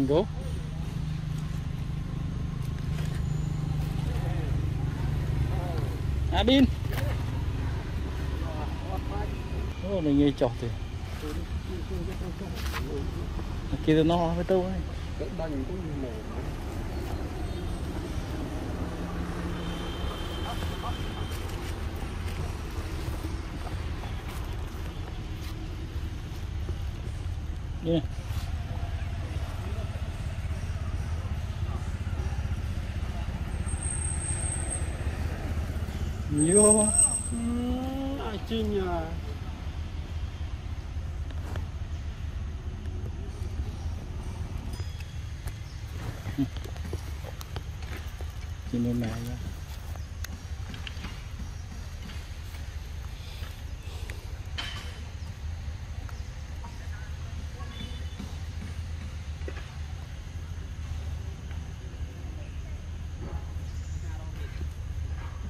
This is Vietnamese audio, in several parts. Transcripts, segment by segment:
mango. À pin ô này nghe chọt thì kia thì nó với tôi ấy. Nhiều. Ai chi nhà Chỉ nên mẹ ra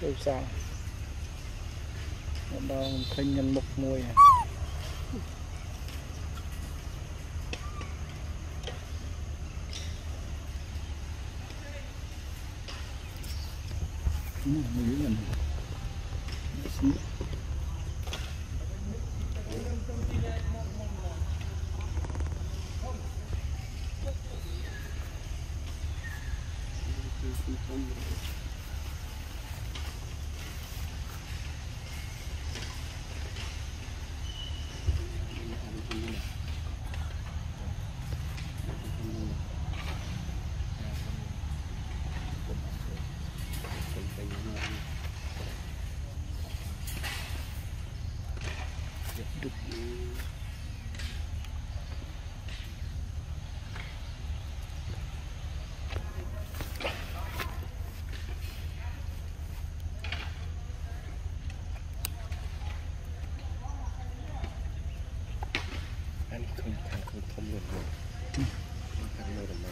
bin đâu sao khinh nhân mục mùi à? Anh không thằng không thông luôn rồi thằng nơi mà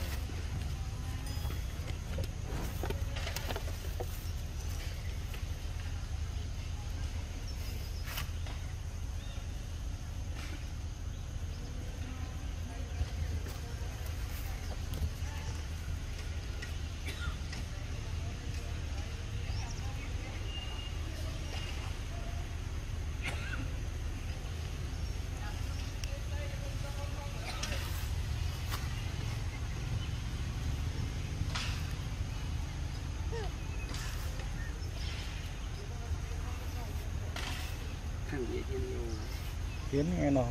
kiến nghe nó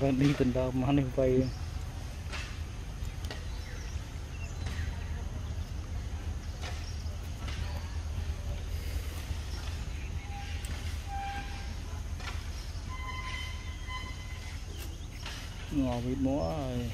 vẫn đi từng đầu mà nên vậy ngò vịt múa rồi.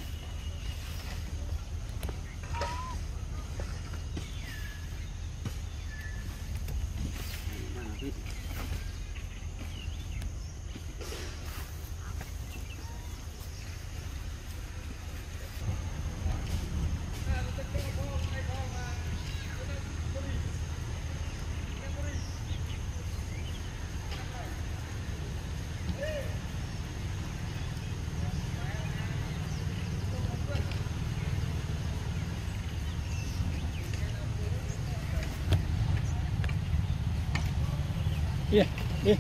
Đi đi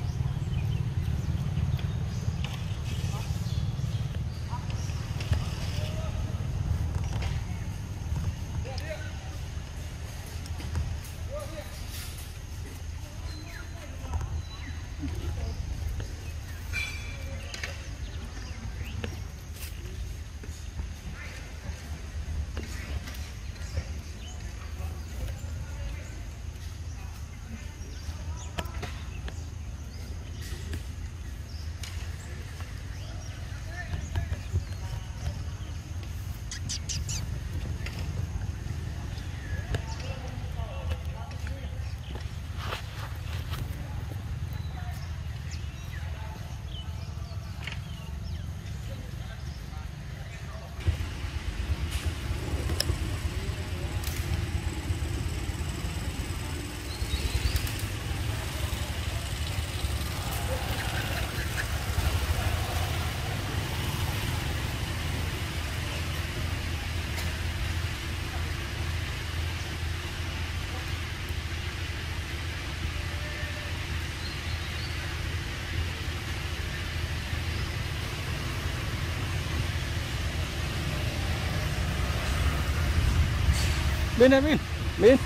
bên này bên bên.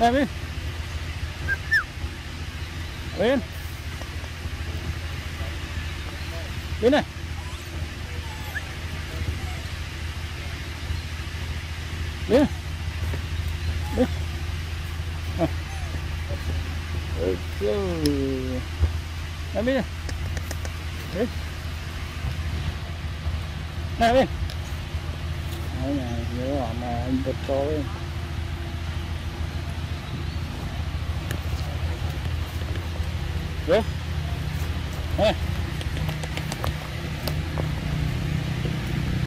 Này bên bên. Bên này. Bên. Bên. À. Ừ, ừ. Bên này. Bên. Này bên. Đấy này, nhớ mà anh vượt tối Yeah. Được